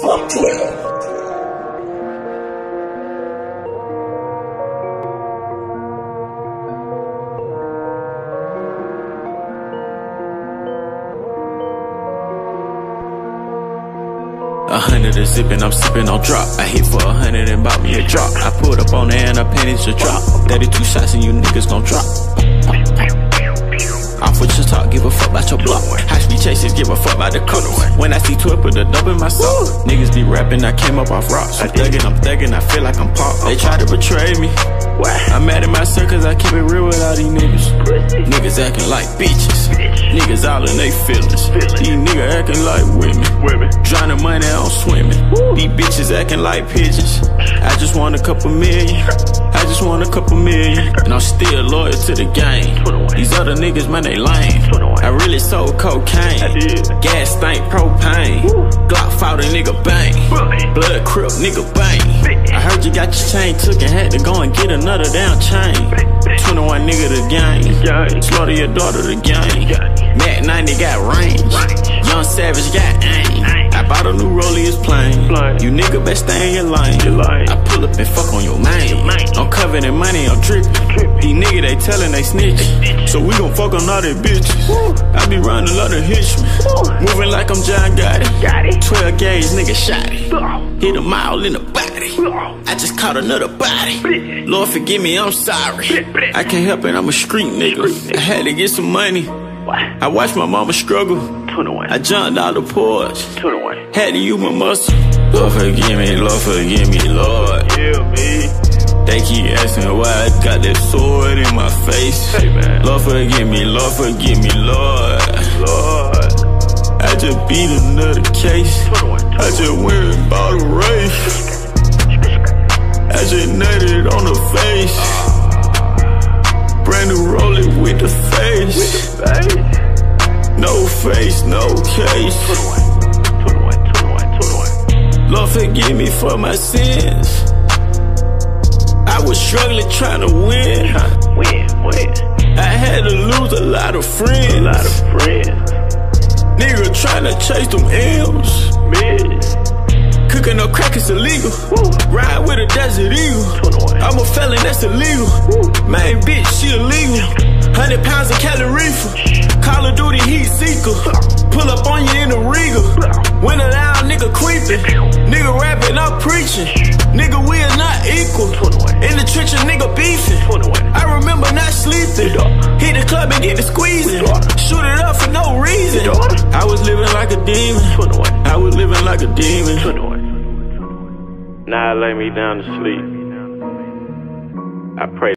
Fuck Twitter. A hundred is zipping, I'm sipping on drop. I hit for a hundred and bought me a drop. I pulled up on there and I pennies to drop. 32 shots and you niggas gon' drop. Chases, give a fuck about the colors. When I see 12, put a dub in my soul. Niggas be rapping, I came up off rocks. I'm thugging, I'm thugging, I feel like I'm pop. They try to betray me. I'm mad at myself cause I keep it real with all these niggas. Niggas acting like bitches. Niggas all in they feelings. These niggas acting like women. Drowning money on swimming. These bitches acting like pigeons. I just want a couple million. I just want a couple million. And I'm still loyal to the game. These other niggas, man, they lame. I really sold cocaine. Gas stank propane. Fought a nigga bang. Blood crip nigga bang. I heard you got your chain took and had to go and get another damn chain. 21 nigga the gang. Slaughter your daughter the gang. Mac 90 got range. Young Savage got aim. I bought a new rollie, it's plain. You nigga best stay in your lane. I pull up and fuck on your man. I'm covered in money, I'm tripping. These niggas they tellin' they snitch. So we gon' fuck on all they bitches. I be running a lot of hitchmen. Moving like I'm John Gotti. 12 gauge nigga shot it. Hit a mile in the body. I just caught another body. Lord forgive me, I'm sorry. I can't help it, I'm a street nigga. I had to get some money. I watched my mama struggle. I jumped out the porch. Had to use my muscle. Lord forgive me, Lord forgive me, Lord. Yeah, me. They keep asking why I got that sword in my face. Hey, man. Lord forgive me, Lord forgive me, Lord. Lord. I just beat another case. I just went and bought a race. I just nutted on the face. Brand new rolling with the face. No face, no case. Lord forgive me for my sins. I was struggling trying to win. I had to lose a lot of friends. A lot of friends. Nigga trying to chase them M's. Cooking up crack is illegal. Ride with a desert eagle. I'm a felon, that's illegal. Main bitch, she illegal. 100 pounds of calorie Heat seeker. Pull up on you in the regal. When a loud nigga creeping. Nigga rapping, I'm preaching. Nigga, we are not equal. In the trench, a nigga beefing. I remember not sleeping. Hit the club and get the squeezing. Shoot it up for no reason. I was living like a demon. I was living like a demon. Now lay me down to sleep. I pray.